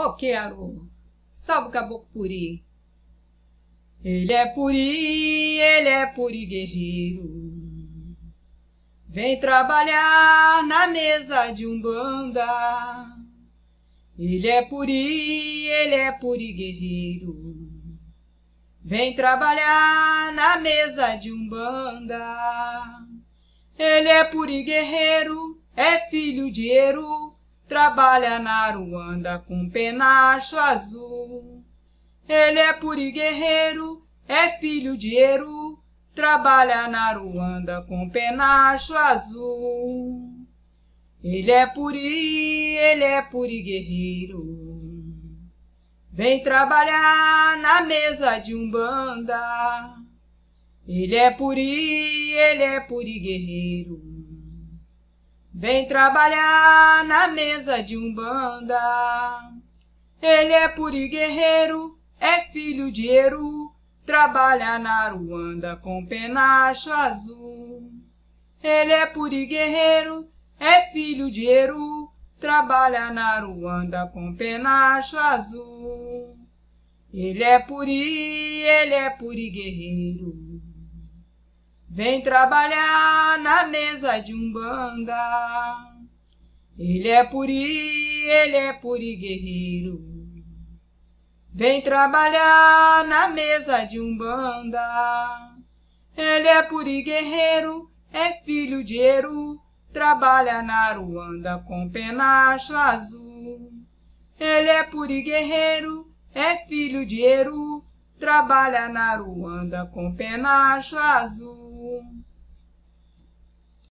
Ô, quero, salve o caboclo puri. Ele é puri, ele é puri guerreiro. Vem trabalhar na mesa de umbanda. Ele é puri, ele é puri guerreiro. Vem trabalhar na mesa de umbanda. Ele é puri guerreiro, é filho de Eru, trabalha na Aruanda com penacho azul. Ele é puri guerreiro, é filho de Eru, trabalha na Aruanda com penacho azul. Ele é puri, ele é puri guerreiro. Vem trabalhar na mesa de umbanda. Ele é puri, ele é puri guerreiro. Vem trabalhar na mesa de umbanda. Ele é puri guerreiro, é filho de Eru, trabalha na Aruanda com penacho azul. Ele é puri guerreiro, é filho de Eru, trabalha na Aruanda com penacho azul. Ele é puri, ele é puri guerreiro. Vem trabalhar na mesa de umbanda. Ele é puri, ele é puri guerreiro. Vem trabalhar na mesa de umbanda. Ele é puri guerreiro, é filho de Eru, trabalha na Ruanda com penacho azul. Ele é puri guerreiro, é filho de Eru, trabalha na Ruanda com penacho azul.